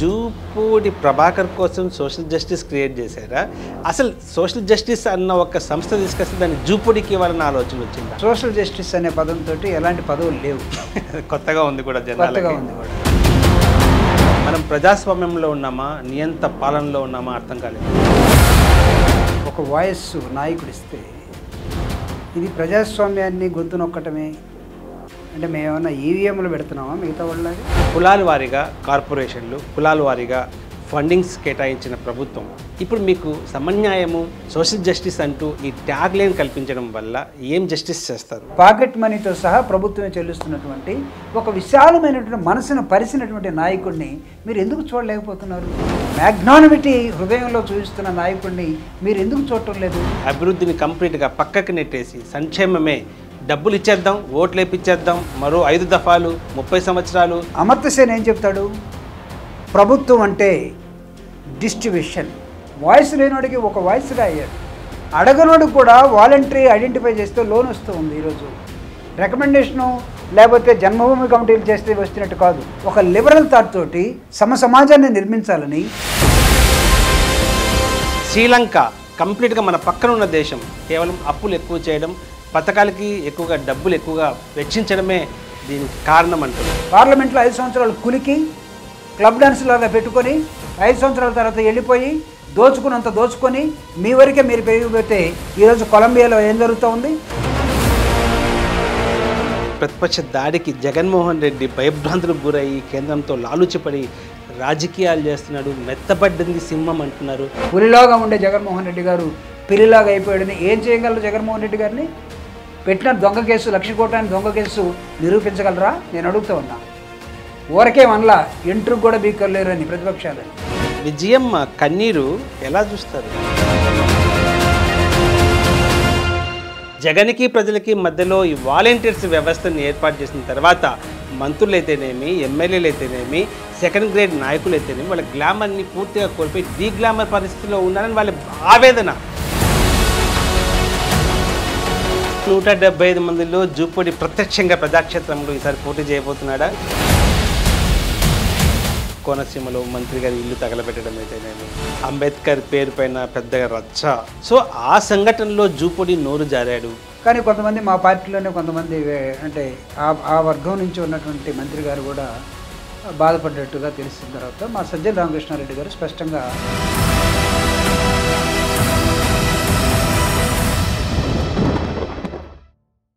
జూపూడి ప్రభాకర్ కోసం social justice create చేశారా? అసలు సోషల్ జస్టిస్ అన్న ఒక సంస్థ తీసుకొస్తే దాన్ని జూపూడికి ఇవ్వాలన్న ఆలోచన వచ్చిందా? సోషల్ జస్టిస్ అనే పదంతో ఎలాంటి పదవులు లేవు. కొత్తగా ఉంది కూడా జనాలకి. ఉంది కూడా. మనం ప్రజాస్వామ్యంలో ఉన్నామా? నియంత పాలనలో ఉన్నామా? అర్థం కాలేదు. ఒక వాయిస్ నాయకుడు ఇస్తే ఇది ప్రజాస్వామ్యాన్ని గొంతు నొక్కటమే అంటే మేము ఏమన్నా ఈవీఎంలు పెడుతున్నామా మిగతా వాళ్ళకి? కులాల వారీగా కార్పొరేషన్లు కులాల వారీగా ఫండింగ్స్ కేటాయించిన ప్రభుత్వం. ఇప్పుడు మీకు సమన్యాయము సోషల్ జస్టిస్ అంటూ ఈ ట్యాగ్ లైన్ కల్పించడం వల్ల ఏం జస్టిస్ చేస్తారు? పాకెట్ మనీతో సహా ప్రభుత్వమే చెల్లిస్తున్నటువంటి ఒక విశాలమైనటువంటి మనసును పరిసినటువంటి నాయకుడిని మీరు ఎందుకు చూడలేకపోతున్నారు? మ్యాగ్నానమిటీ హృదయంలో చూపిస్తున్న నాయకుడిని మీరు ఎందుకు చూడటం లేదు? అభివృద్ధిని కంప్లీట్గా పక్కకి నెట్టేసి సంక్షేమమే డబ్బులు ఇచ్చేద్దాం ఓట్లు వేపిచ్చేద్దాం మరో ఐదు దఫాలు ముప్పై సంవత్సరాలు. అమర్త్యసేన్ ఏం చెప్తాడు? ప్రభుత్వం అంటే డిస్ట్రిబ్యూషన్. వాయిస్ లేనోడికి ఒక వాయిస్గా అయ్యాడు అడగనోడు కూడా వాలంటరీ ఐడెంటిఫై చేస్తే లోన్ వస్తూ ఉంది ఈరోజు. రికమెండేషను లేకపోతే జన్మభూమి కమిటీలు చేస్తే వస్తున్నట్టు కాదు. ఒక లిబరల్ థాట్ తోటి సమ సమాజాన్ని నిర్మించాలని శ్రీలంక కంప్లీట్గా మన పక్కన ఉన్న దేశం. కేవలం అప్పులు ఎక్కువ చేయడం పథకాలకి ఎక్కువగా డబ్బులు ఎక్కువగా వెచ్చించడమే దీనికి కారణం అంటారు పార్లమెంట్లో ఐదు సంవత్సరాలు కులికి క్లబ్ డాన్స్ లాగా పెట్టుకొని ఐదు సంవత్సరాల తర్వాత వెళ్ళిపోయి దోచుకున్నంత దోచుకొని మీ వరకే మీరు పెరిగిపోతే ఈరోజు కొలంబియాలో ఏం జరుగుతూ ఉంది ప్రతిపక్ష దాడికి జగన్మోహన్ రెడ్డి భయభ్రాంతులకు గురయ్యి కేంద్రంతో లాలుచిపడి రాజకీయాలు చేస్తున్నాడు. మెత్తబడ్డింది సింహం అంటున్నారు. పులిలాగా ఉండే జగన్మోహన్ రెడ్డి గారు పిల్లిలాగా అయిపోయాడని ఏం చేయగలరు జగన్మోహన్ రెడ్డి గారిని? పెట్టిన దొంగ కేసు లక్ష కోటాన్ని దొంగ కేసు నిరూపించగలరా? నేను అడుగుతూ ఉన్నా. ఊరకే మనలా ఎంట్రుకు కూడా బీక్కర్లేరు అని విజయం కన్నీరు ఎలా చూస్తారు? జగన్కి ప్రజలకి మధ్యలో ఈ వాలంటీర్స్ వ్యవస్థను ఏర్పాటు చేసిన తర్వాత మంత్రులు అయితేనేమి ఎమ్మెల్యేలు అయితేనేమి సెకండ్ గ్రేడ్ నాయకులు అయితేనేమి వాళ్ళ గ్లామర్ని పూర్తిగా కోల్పోయి డీ గ్లామర్ పరిస్థితిలో ఉన్నారని వాళ్ళ ఆవేదన. నూట డెబ్బై ఐదు మందిలో జూపూడి ప్రత్యక్షంగా ప్రజాక్షేత్రంలో ఈసారి పోటీ చేయబోతున్నాడా? కోనసీమలో మంత్రి గారి ఇల్లు తగలబెట్టడం అయితేనేమి అంబేద్కర్ పేరు పైన పెద్దగా రచ్చ. సో ఆ సంఘటనలో జూపూడి నోరు జారాడు. కానీ కొంతమంది మా పార్టీలోనే కొంతమంది అంటే ఆ ఆ వర్గం నుంచి ఉన్నటువంటి మంత్రి గారు కూడా బాధపడ్డట్టుగా తెలిసిన తర్వాత మా సజ్జల రామకృష్ణారెడ్డి గారు స్పష్టంగా